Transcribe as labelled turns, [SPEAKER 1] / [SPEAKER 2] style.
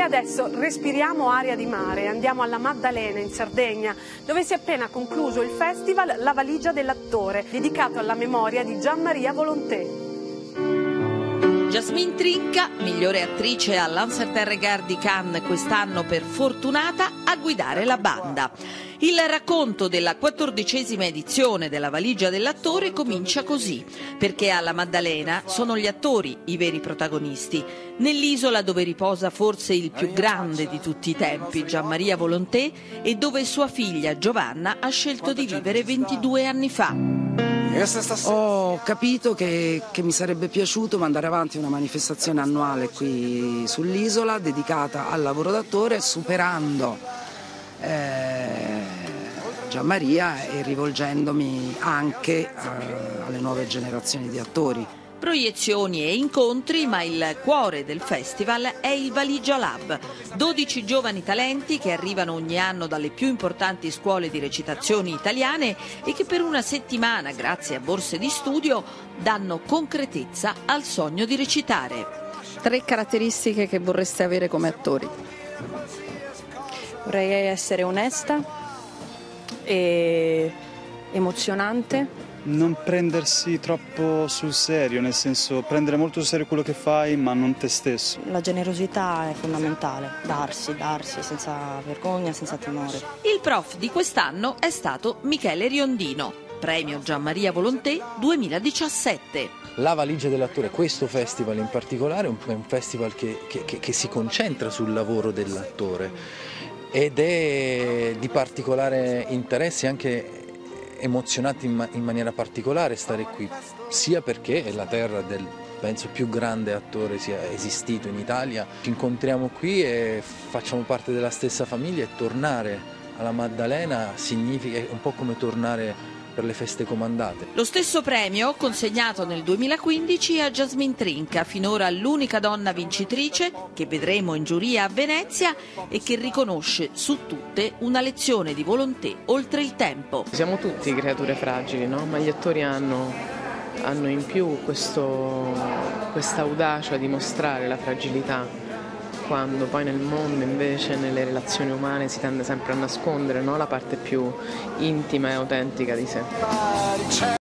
[SPEAKER 1] E adesso respiriamo aria di mare andiamo alla Maddalena in Sardegna, dove si è appena concluso il festival La valigia dell'attore, dedicato alla memoria di Gian Maria Volonté.
[SPEAKER 2] Jasmine Trinca, migliore attrice all'Anserterregard di Cannes quest'anno per Fortunata, a guidare la banda. Il racconto della quattordicesima edizione della valigia dell'attore comincia così, perché alla Maddalena sono gli attori i veri protagonisti. Nell'isola dove riposa forse il più grande di tutti i tempi, Gianmaria Volonté, e dove sua figlia Giovanna ha scelto di vivere 22 anni fa.
[SPEAKER 3] Ho capito che, che, mi sarebbe piaciuto mandare avanti una manifestazione annuale qui sull'isola dedicata al lavoro d'attore superando eh, Gianmaria e rivolgendomi anche eh, alle nuove generazioni di attori
[SPEAKER 2] proiezioni e incontri, ma il cuore del festival è il Valigia Lab, 12 giovani talenti che arrivano ogni anno dalle più importanti scuole di recitazione italiane e che per una settimana, grazie a borse di studio, danno concretezza al sogno di recitare.
[SPEAKER 4] Tre caratteristiche che vorreste avere come attori.
[SPEAKER 5] Vorrei essere onesta e emozionante
[SPEAKER 6] non prendersi troppo sul serio, nel senso prendere molto sul serio quello che fai ma non te stesso.
[SPEAKER 5] La generosità è fondamentale, darsi, darsi senza vergogna, senza timore.
[SPEAKER 2] Il prof di quest'anno è stato Michele Riondino, premio Gianmaria Volonté 2017.
[SPEAKER 7] La valigia dell'attore, questo festival in particolare, è un festival che, che, che si concentra sul lavoro dell'attore ed è di particolare interesse anche emozionati in, ma in maniera particolare stare qui, sia perché è la terra del penso più grande attore sia esistito in Italia. Ci incontriamo qui e facciamo parte della stessa famiglia e tornare alla Maddalena significa un po' come tornare per le feste comandate.
[SPEAKER 2] Lo stesso premio consegnato nel 2015 a Jasmine Trinca, finora l'unica donna vincitrice che vedremo in giuria a Venezia e che riconosce su tutte una lezione di volontà oltre il tempo.
[SPEAKER 8] Siamo tutti creature fragili, no? ma gli attori hanno, hanno in più questa audacia di mostrare la fragilità quando poi nel mondo invece nelle relazioni umane si tende sempre a nascondere no? la parte più intima e autentica di sé.